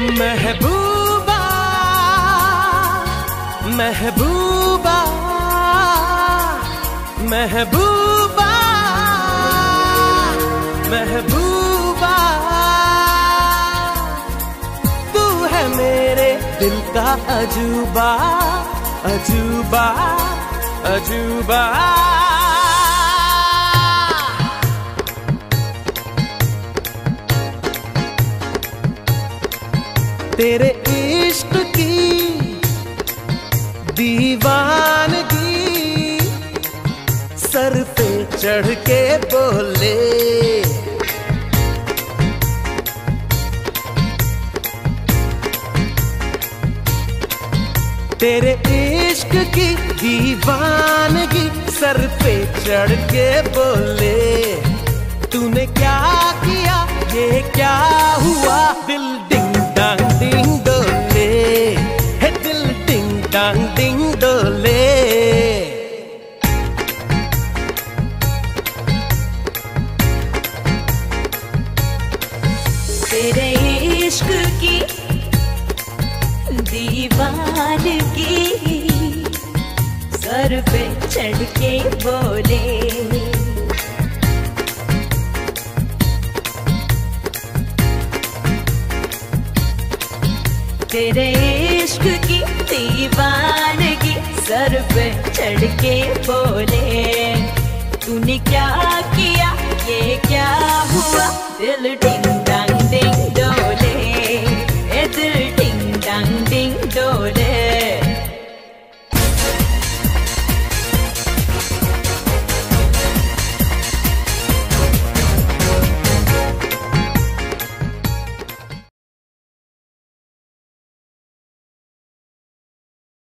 महबूबा महबूबा महबूबा महबूबा। तू है मेरे दिल का अजूबा अजूबा अजूबा। तेरे इश्क की दीवानगी सर पे चढ़ के बोले। तेरे इश्क की दीवानगी सर पे चढ़ के बोले। तूने क्या किया? ये क्या हुआ? डिंग डोले तेरे इश्क की दीवानगी सर पे चढ़ के बोले तेरे इश्क की दीवानगी सर पे चढ़ के बोले तूने क्या किया